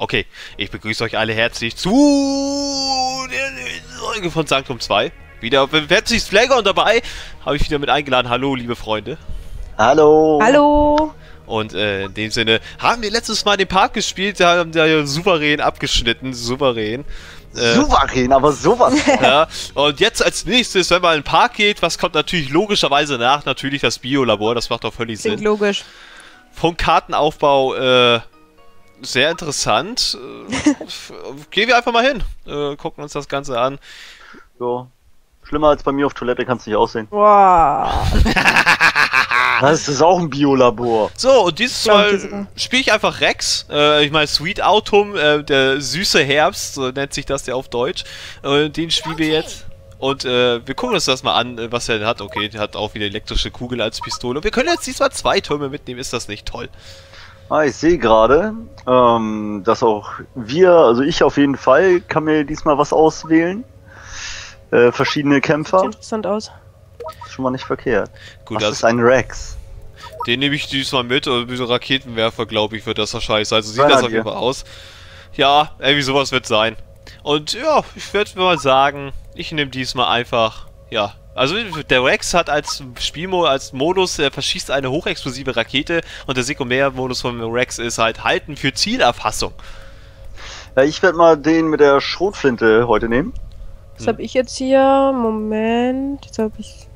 Okay, ich begrüße euch alle herzlich zu der Folge von Sanctum 2. Wieder herzlich Flagger und dabei habe ich wieder mit eingeladen. Hallo, liebe Freunde. Hallo. Hallo. Und äh, in dem Sinne haben wir letztes Mal den Park gespielt, da haben wir souverän abgeschnitten, souverän. Äh, souverän, aber sowas. ja, und jetzt als nächstes, wenn man in den Park geht, was kommt natürlich logischerweise nach? Natürlich das Biolabor, das macht doch völlig Klingt Sinn. logisch. Vom Kartenaufbau, äh, sehr interessant. Äh, gehen wir einfach mal hin. Äh, gucken uns das Ganze an. So. Schlimmer als bei mir auf Toilette kannst du nicht aussehen. Wow. das ist auch ein Biolabor. So, und dieses Mal spiele ich einfach Rex. Äh, ich meine Sweet Autumn, äh, der süße Herbst, so nennt sich das ja auf Deutsch. Äh, den spielen wir jetzt. Und äh, wir gucken uns das mal an, äh, was er hat. Okay, der hat auch wieder elektrische Kugel als Pistole. Wir können jetzt diesmal zwei Türme mitnehmen, ist das nicht toll? Ah, ich sehe gerade, ähm, dass auch wir, also ich auf jeden Fall, kann mir diesmal was auswählen. Äh, verschiedene Kämpfer. Sieht interessant aus. Schon mal nicht verkehrt. Gut, was ist ein Rex? Den nehme ich diesmal mit, oder wie so Raketenwerfer, glaube ich, wird das wahrscheinlich sein. Also sieht das auf jeden Fall aus. Ja, irgendwie sowas wird sein. Und ja, ich werde mal sagen, ich nehme diesmal einfach, ja, also der Rex hat als Spielmodus, als Modus, er verschießt eine hochexplosive Rakete und der Sekundärmodus von Rex ist halt Halten für Zielerfassung. Ja, ich werde mal den mit der Schrotflinte heute nehmen. Was hm. habe ich jetzt hier? Moment, jetzt habe ich...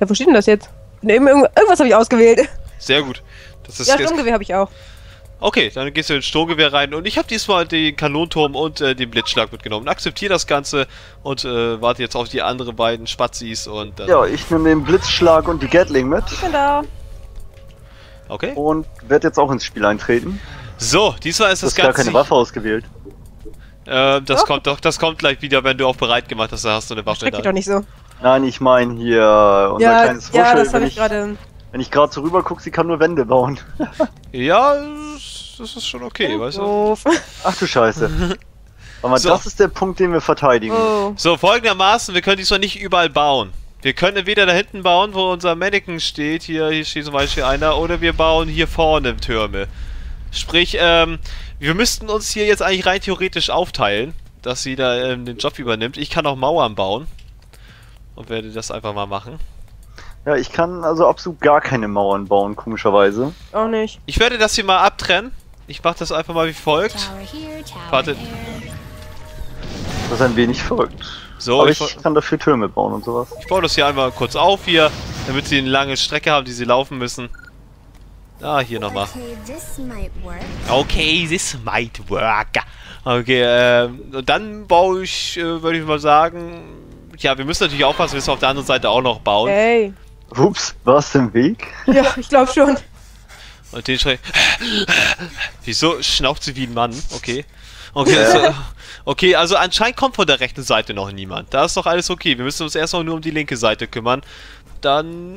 Ja, wo steht denn das jetzt? Nee, irgendwas habe ich ausgewählt. Sehr gut. Das ist ja, Sturmgewehr habe ich auch. Okay, dann gehst du ins Sturmgewehr rein und ich habe diesmal den Kanonturm und äh, den Blitzschlag mitgenommen. Akzeptiere das Ganze und äh, warte jetzt auf die anderen beiden Spazis und dann... Ja, ich nehme den Blitzschlag und die Gatling mit. Ich bin da. Okay. Und werde jetzt auch ins Spiel eintreten. So, diesmal ist das Ganze... Du hast gar keine Waffe ausgewählt. Äh, das oh. kommt doch, das kommt gleich wieder, wenn du auch bereit gemacht hast, da hast du eine Waffe da. doch nicht so. Nein, ich meine hier unser ja, kleines Wuschel. Ja, das habe ich gerade... Wenn ich gerade so rüber gucke, sie kann nur Wände bauen. ja, das ist schon okay, weißt du? Ach du Scheiße. Aber so. das ist der Punkt, den wir verteidigen. Oh. So, folgendermaßen, wir können diesmal nicht überall bauen. Wir können entweder da hinten bauen, wo unser Mannequin steht, hier, hier steht zum Beispiel einer, oder wir bauen hier vorne Türme. Sprich, ähm, wir müssten uns hier jetzt eigentlich rein theoretisch aufteilen, dass sie da ähm, den Job übernimmt. Ich kann auch Mauern bauen. Und werde das einfach mal machen. Ja, ich kann also absolut gar keine Mauern bauen, komischerweise. Auch nicht. Ich werde das hier mal abtrennen. Ich mache das einfach mal wie folgt. Warte. Das ist ein wenig verrückt. So, Aber ich, ich kann dafür Türme bauen und sowas. Ich baue das hier einmal kurz auf hier, damit sie eine lange Strecke haben, die sie laufen müssen. Ah, hier nochmal. Okay, this might work. Okay, ähm, und dann baue ich, äh, würde ich mal sagen, ja, wir müssen natürlich aufpassen, dass wir auf der anderen Seite auch noch bauen. Hey. Ups, war's im Weg? Ja, ich glaube schon. Und den schreit. Wieso schnauft sie wie ein Mann? Okay. Okay, also, okay, also anscheinend kommt von der rechten Seite noch niemand. Da ist doch alles okay. Wir müssen uns erstmal nur um die linke Seite kümmern. Dann.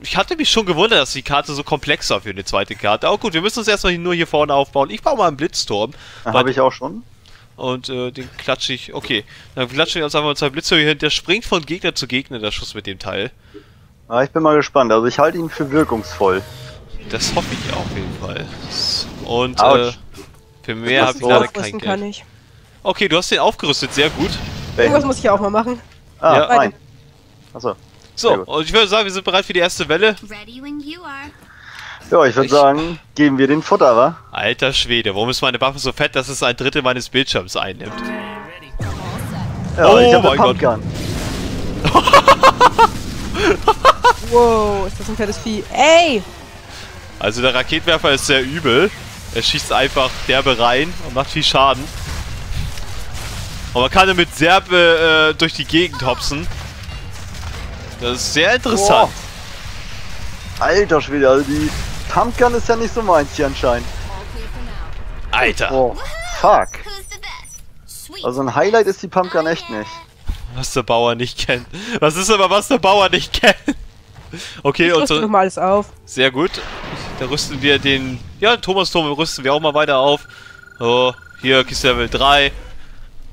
Ich hatte mich schon gewundert, dass die Karte so komplex war für eine zweite Karte. Aber gut, wir müssen uns erstmal nur hier vorne aufbauen. Ich baue mal einen Blitzturm. Habe ich auch schon. Und äh, den klatsche ich. Okay, dann klatsche ich uns einfach mal zwei Blitze hier hin. Der springt von Gegner zu Gegner, der Schuss mit dem Teil. Ah, ich bin mal gespannt. Also ich halte ihn für wirkungsvoll. Das hoffe ich auf jeden Fall. Und äh, für mehr habe ich leider kein Geld. Kann ich. Okay, du hast den aufgerüstet, sehr gut. Irgendwas muss ich auch mal machen. Ah, ja. nein. Achso. So, und ich würde sagen, wir sind bereit für die erste Welle. Ja, ich würde sagen, geben wir den Futter, wa? Alter Schwede, warum ist meine Waffe so fett, dass es ein Drittel meines Bildschirms einnimmt? Ja, oh ich habe eine Pumpgun. wow, ist das ein fettes Vieh. Ey! Also der Raketenwerfer ist sehr übel. Er schießt einfach derbe rein und macht viel Schaden. Und man kann damit sehr äh, durch die Gegend hopsen. Das ist sehr interessant. Boah. Alter Schwede, also die Pumpgun ist ja nicht so meins hier anscheinend. Alter. Oh, fuck. Also ein Highlight ist die Pumpgun echt nicht. Was der Bauer nicht kennt. Was ist aber, was der Bauer nicht kennt? Okay, ich und so. mal alles auf. Sehr gut. Da rüsten wir den. Ja, Thomas Turm rüsten wir auch mal weiter auf. So, hier Kiste Level 3.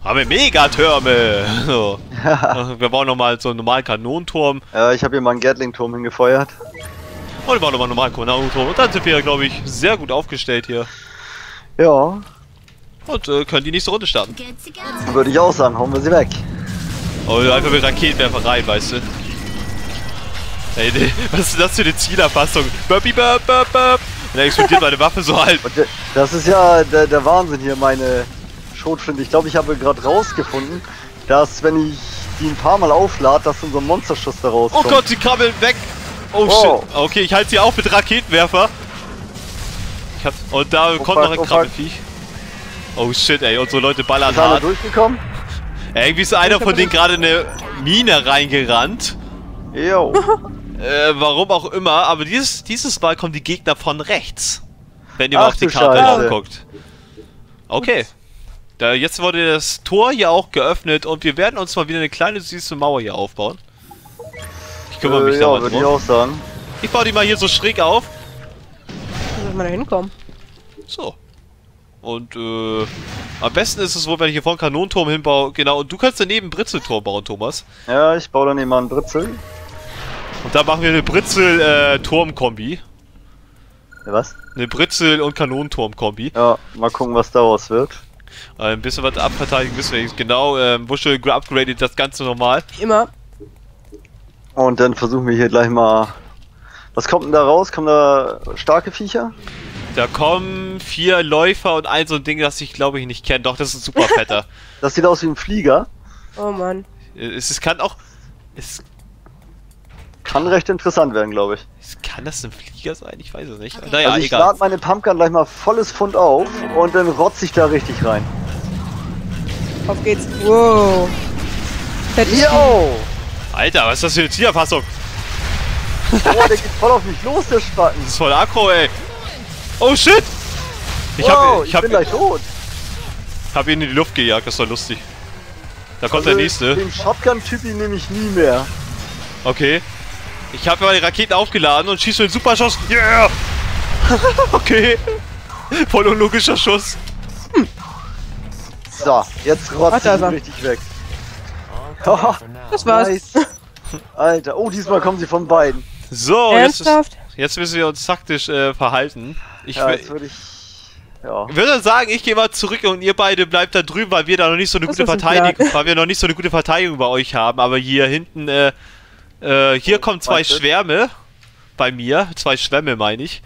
Haben wir Megatürme! So. wir bauen nochmal so einen normalen Kanonenturm. Ja, ich habe hier mal einen Gatling-Turm hingefeuert. Und wir bauen nochmal einen normalen Kanonenturm. Und dann sind wir, glaube ich, sehr gut aufgestellt hier. Ja, Und äh, können die nächste Runde starten. Würde ich auch sagen, hauen wir sie weg. Oder einfach mit Raketenwerfer rein, weißt du? Ey, nee, was ist das für eine Zielerfassung? Burpy, burp, burp, burp. Und dann explodiert meine Waffe so der- das ist ja der, der Wahnsinn hier, meine Schrotflinte. Ich glaube, ich habe gerade rausgefunden, dass wenn ich die ein paar Mal auflade, dass unser Monsterschuss da Oh rauskommt. Gott, sie krabbeln weg. Oh Wow. shit. Okay, ich halte sie auf mit Raketenwerfer. Ich hab, und da kommt fuck, noch ein oh. Krabbelfiech. Oh shit, ey, unsere Leute ballern Ist hart. durchgekommen? Irgendwie ist einer von denen gerade eine Mine reingerannt. Jo. Äh, warum auch immer, aber dieses, dieses Mal kommen die Gegner von rechts. Wenn ihr mal auf die Karte Scheiße. drauf guckt. Okay. Da, jetzt wurde das Tor hier auch geöffnet und wir werden uns mal wieder eine kleine süße Mauer hier aufbauen. Ich kümmere mich äh, da ja, mal würde ich drum. auch sagen. Ich baue die mal hier so schräg auf. Wo soll man da hinkommen? So. Und äh, am besten ist es wohl, wenn ich hier vorne einen Kanonenturm hinbaue. Genau, und du kannst daneben einen Britzelturm bauen, Thomas. Ja, ich baue dann eben mal einen Britzel. Und da machen wir eine Britzel-Turm-Kombi. Ja, was? eine Britzel- und Kanonenturm-Kombi. Ja, mal gucken, was daraus wird. Äh, ein bisschen was abverteidigen müssen wir jetzt. Genau, ähm, Bushel upgradet das Ganze nochmal. Wie immer. Und dann versuchen wir hier gleich mal. Was kommt denn da raus? Kommen da starke Viecher? Da kommen vier Läufer und ein so ein Ding, das ich glaube ich nicht kenne. Doch, das ist ein super fetter. Das sieht aus wie ein Flieger. Oh Mann. es, es kann auch. Es, Kann recht interessant werden, glaube ich. kann das ein Flieger sein? Ich weiß es nicht. Okay. Naja, also ich egal. lade meine Pumpgun gleich mal volles Pfund auf und dann rotze ich da richtig rein. Auf geht's. Wow. Fett. Yo! Alter, was ist das für eine Zielerfassung? Oh, der geht voll auf mich los, der Spacken. Das ist voll aggro, ey. Oh shit! Ich wow, hab, ich ich hab, bin gleich tot. hab ihn in die Luft gejagt, das war lustig. Da kommt der Also, nächste. Den Shotgun-Typi nehme ich nie mehr. Okay. Ich habe meine Raketen aufgeladen und schieße einen Superschuss. Yeah! okay. Voll unlogischer Schuss. So, jetzt Ach, rotze da ich ist ihn er. richtig weg. Haha, Das war's. nice. Alter, oh, diesmal kommen sie von beiden. So, jetzt, ist, Ernsthaft? jetzt müssen wir uns taktisch äh, verhalten. Ich Ja, jetzt würde ich. Ja. würde sagen, ich gehe mal zurück und ihr beide bleibt da drüben, weil wir da noch nicht so eine Das gute Verteidigung, weil wir noch nicht so eine gute Verteidigung bei euch haben. Aber hier hinten, äh, äh, hier kommen zwei. Schwärme bei mir, zwei Schwämme meine ich.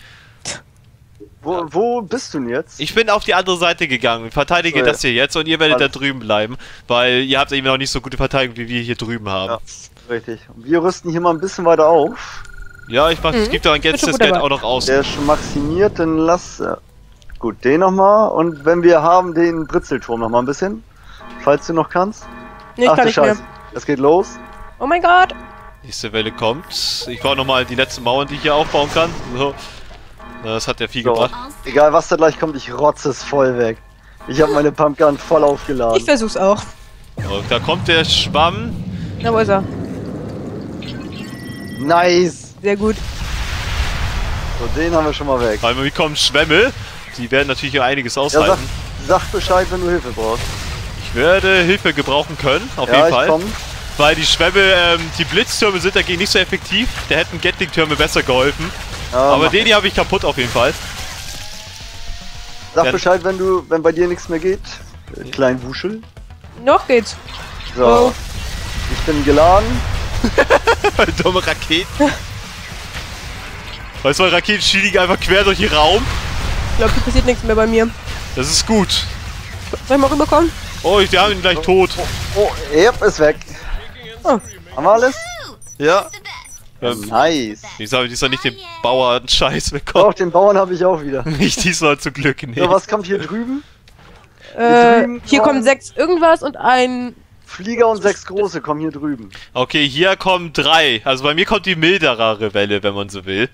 Wo, wo bist du denn jetzt? Ich bin auf die andere Seite gegangen, verteidige ja. das hier jetzt und ihr werdet Alles. da drüben bleiben, weil ihr habt eben noch nicht so gute Verteidigung, wie wir hier drüben haben. Ja. Richtig. Und wir rüsten hier mal ein bisschen weiter auf. Ja, ich mach, Mhm. ich gebe das gut Geld auch noch aus. Der ist schon maximiert, dann lass. Äh, gut, den nochmal. Und wenn wir haben, den Britzelturm nochmal ein bisschen. Falls du noch kannst. Nee, ich Ach kann du nicht mehr. Scheiße. Es geht los. Oh mein Gott. Nächste Welle kommt. Ich baue nochmal die letzten Mauern, die ich hier aufbauen kann. So. Das hat ja viel So. gebracht. Egal was da gleich kommt, ich rotze es voll weg. Ich habe meine Pumpgun voll Ich aufgeladen. versuch's auch. So, da kommt der Schwamm. Na, wo ist er? Nice. Sehr gut. So, den haben wir schon mal weg. Weil mir kommen Schwämme. Die werden natürlich hier einiges Ja, sag, aushalten. sag Bescheid, wenn du Hilfe brauchst. Ich werde Hilfe gebrauchen können, auf ja, jeden ich Fall. komm. Weil die Schwämme, ähm, die Blitztürme sind dagegen nicht so effektiv. Da hätten Gatling-Türme besser geholfen. Ja, Aber den hier habe ich kaputt auf jeden Fall. sag dann- Bescheid, wenn du, wenn bei dir nichts mehr geht. Äh, Klein Wuschel. Noch geht's. So. Oh. Ich bin geladen. Dumme Raketen. Weißt du, Raketen schieben einfach quer durch den Raum. Ich glaube, hier passiert nichts mehr bei mir. Das ist gut. Soll ich mal rüberkommen? Oh, ich, wir haben ihn gleich tot. Oh, yep, ist weg. Oh. Haben wir alles? Ja. Ähm, Nice. ich sage diesmal nicht den Bauern-Scheiß Auch bekommen. den Bauern habe ich auch wieder. Nicht diesmal zum Glück, nee. So, was kommt hier drüben? Äh, drüben hier kommen- kommen sechs irgendwas und ein. Flieger und sechs große kommen hier drüben. Okay, hier kommen drei. Also bei mir kommt die milderere Welle, wenn man so will.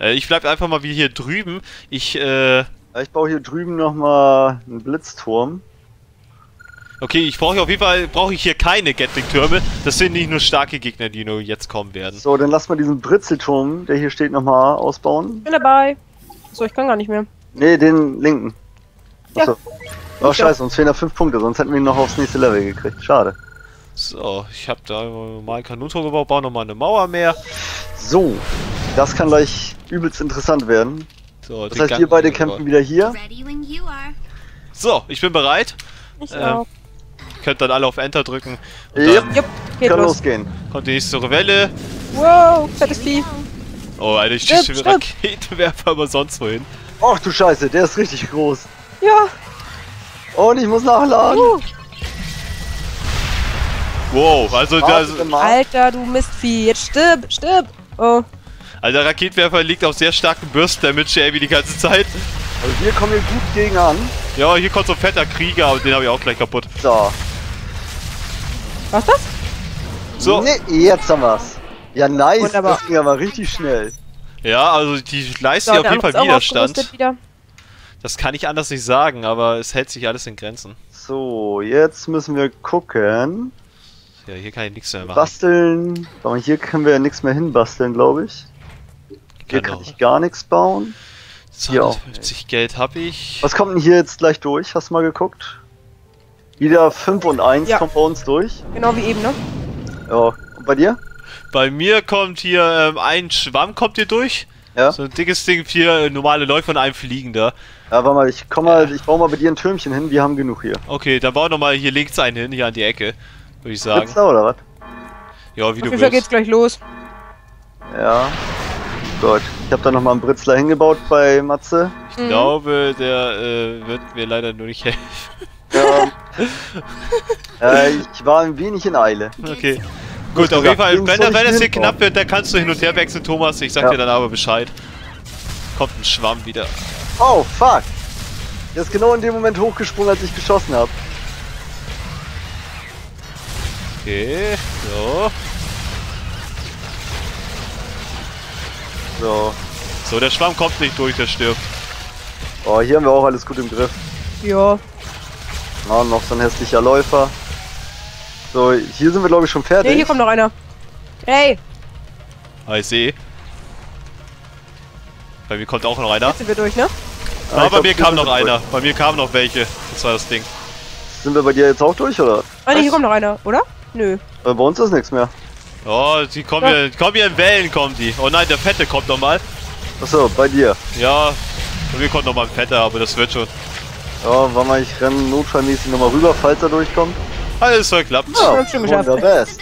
Äh, ich bleib einfach mal wie hier drüben. Ich, äh... Ja, Ich baue hier drüben nochmal einen Blitzturm. Okay, ich brauche auf jeden Fall brauche ich hier keine Gatling-Türme. Das sind nicht nur starke Gegner, die nur jetzt kommen werden. So, dann lass mal diesen Britzelturm, der hier steht, nochmal ausbauen. Ich bin dabei. So, ich kann gar nicht mehr. Ne, den linken. Ja. Achso. Oh Ich scheiße, uns fehlen da fünf Punkte, sonst hätten wir ihn noch aufs nächste Level gekriegt. Schade. So, ich habe da mal einen Kanonentor gebaut, baue nochmal eine Mauer mehr. So, das kann gleich übelst interessant werden. So, Das heißt, wir beide kämpfen wieder hier. So, ich bin bereit. Ich Ähm, auch. Könnt dann alle auf Enter drücken. Und Yep. dann Jupp, geht Kann los. losgehen. kommt die nächste Welle. Wow, fettes Vieh. Oh, Alter, ich schieße mit. Raketenwerfer aber sonst wohin. Ach du Scheiße, der ist richtig groß. Ja. Und ich muss nachladen. Uh, Wow, also, also, mal. Alter, du Mistvieh. Jetzt stirb, stirb. Oh. also der Raketenwerfer liegt auf sehr starken Burst-Damage irgendwie die ganze Zeit. Also wir kommen hier gut gegen an. Ja, hier kommt so ein fetter Krieger, aber den habe ich auch gleich kaputt. So. Was das? So, Nee, jetzt haben wir's. Ja, nice. Wunderbar. Das ging aber richtig schnell. ja, also die leisten So, hier auf jeden Fall Widerstand. Wieder. Das kann ich anders nicht sagen, aber es hält sich alles in Grenzen. So, jetzt müssen wir gucken. Ja, hier kann ich nichts mehr machen. Basteln. Aber hier können wir ja nichts mehr hinbasteln, glaube ich. Hier Kann kann ich gar nichts bauen. hier auch 250 Geld habe ich. Was kommt denn hier jetzt gleich durch? Hast du mal geguckt? Wieder 5 und 1 Ja. kommt bei uns durch. Genau wie eben, ne? Ja. Und bei dir? Bei mir kommt hier ähm, ein Schwamm kommt hier durch. Ja. So ein dickes Ding, vier äh, normale Läufer und ein Fliegender. Ja, warte mal, ich komm mal, ich baue mal bei dir ein Türmchen hin, wir haben genug hier. Okay, dann bau nochmal hier links einen hin, hier an die Ecke. Würde ich sagen. Blitzler oder was? Ja, wie Auf du willst. geht's gleich los. Ja. Gut. Ich habe da nochmal einen Britzler hingebaut bei Matze. Ich glaube, der äh, wird mir leider nur nicht helfen. Ja. äh, ich war ein wenig in Eile. Okay. Gut, auf jeden Fall, wenn, wenn es hier knapp wird, dann kannst du hin und her wechseln, Thomas. Ich sag Ja. dir dann aber Bescheid. Kommt ein Schwamm wieder. Oh, fuck! Der ist genau in dem Moment hochgesprungen, als ich geschossen habe. Okay, so. So. So, der Schwamm kommt nicht durch, der stirbt. Oh, hier haben wir auch alles gut im Griff. Ja. Ah, noch so ein hässlicher Läufer. So, hier sind wir glaube ich schon fertig. Ne, hier kommt noch einer. Hey, Ah, ich sehe. Bei mir kommt auch noch einer. jetzt sind wir durch, ne? Ah, Aber ich bei glaub, mir kam noch einer. Bei mir kamen noch welche. Das war das Ding. durch. Sind wir bei dir jetzt auch durch, oder? Ah, ne, hier kommt noch einer, oder? Nö. Äh, bei uns ist nichts mehr. Oh, die kommen Ja. hier, kommen hier in Wellen, kommen die. Oh nein, der Fette kommt nochmal. Achso, bei dir. Ja, bei mir kommt nochmal ein Fetter, aber das wird schon. Ja, warte mal, ich renne notfallmäßig nochmal rüber, falls er durchkommt. Alles soll klappen. Ja, hab's schon geschafft. best.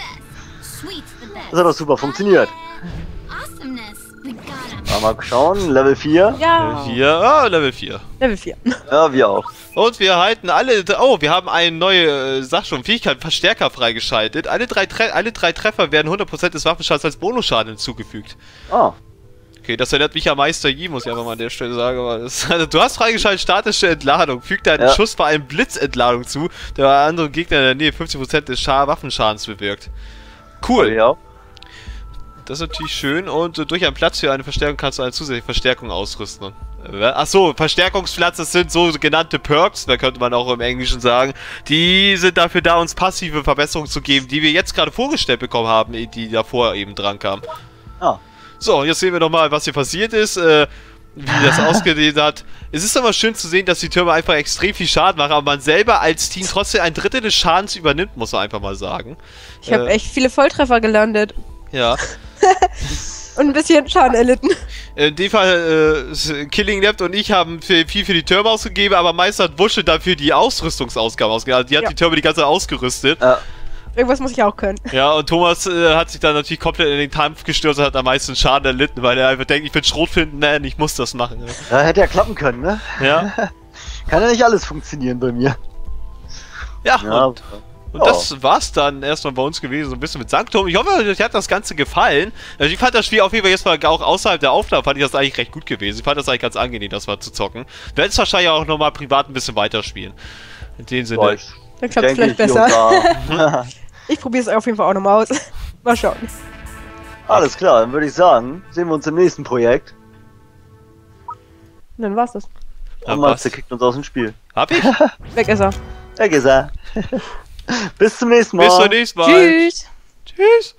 Das hat doch super funktioniert. Mal schauen, Level 4. Ja. Hier, ah, Level 4. Level 4. Ja, wir auch. Und wir halten alle. Oh, wir haben eine neue, äh, sag schon, Fähigkeit, Verstärker freigeschaltet. Alle drei, alle drei Treffer werden 100% des Waffenschadens als Bonusschaden hinzugefügt. Ah, Okay, das erinnert mich an Meister Yi, muss ich einfach mal an der Stelle sagen. Das, also, du hast freigeschaltet statische Entladung. Fügt deinen Ja. Schuss bei einem Blitzentladung zu, der bei anderen Gegner in der Nähe 50% des Scha Waffenschadens bewirkt. Cool. ja. Das ist natürlich schön und äh, durch einen Platz für eine Verstärkung kannst du eine zusätzliche Verstärkung ausrüsten. Äh, Achso, Verstärkungsplatz, das sind so genannte Perks, da könnte man auch im Englischen sagen. Die sind dafür da, uns passive Verbesserungen zu geben, die wir jetzt gerade vorgestellt bekommen haben, die davor eben dran kamen. Ah. So, jetzt sehen wir nochmal, was hier passiert ist, äh, wie das ausgesehen hat. Es ist aber schön zu sehen, dass die Türme einfach extrem viel Schaden machen, aber man selber als Team trotzdem ein Drittel des Schadens übernimmt, muss man einfach mal sagen. Ich habe Äh. echt viele Volltreffer gelandet. Ja. Und ein bisschen Schaden erlitten. In dem Fall, äh, Killing Left und ich haben viel, für die Türme ausgegeben, aber Meister hat Wuschel dafür die Ausrüstungsausgaben ausgegeben. Also die hat Ja. die Türme die ganze Zeit ausgerüstet. Äh, Irgendwas muss ich auch können. Ja, und Thomas äh, hat sich dann natürlich komplett in den Kampf gestürzt und hat am meisten Schaden erlitten, weil er einfach denkt, ich will Schrot finden, nein, ich muss das machen. ja, hätte ja klappen können, ne? Ja, Kann ja nicht alles funktionieren bei mir. ja, Ja, und, und das war's dann erstmal bei uns gewesen, so ein bisschen mit Sanktum. Ich hoffe, euch hat das Ganze gefallen. Also ich fand das Spiel auf jeden Fall jetzt mal auch außerhalb der Aufnahme, fand ich das eigentlich recht gut gewesen. Ich fand das eigentlich ganz angenehm, das mal zu zocken. Werde es wahrscheinlich auch nochmal privat ein bisschen weiterspielen. In dem Sinne. Boah, ich Dann klappt es vielleicht besser. Ich probiere es auf jeden Fall auch nochmal aus. Mal schauen. Alles klar, dann würde ich sagen, sehen wir uns im nächsten Projekt. Und dann war's das. Ja, Und? Matze kickt uns aus dem Spiel. Hab ich? Weg ist er. Weg ist er. Bis zum nächsten Mal. Bis zum nächsten Mal. Tschüss. Tschüss.